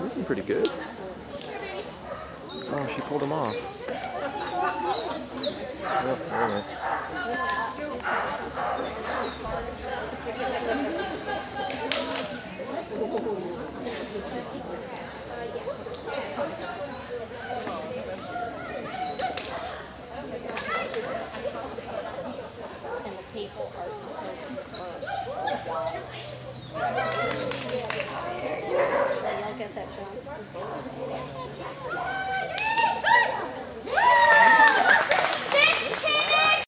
Looking pretty good. Oh, she pulled him off. Oh, anyway. Thank you. People. Sure, y'all get that, John?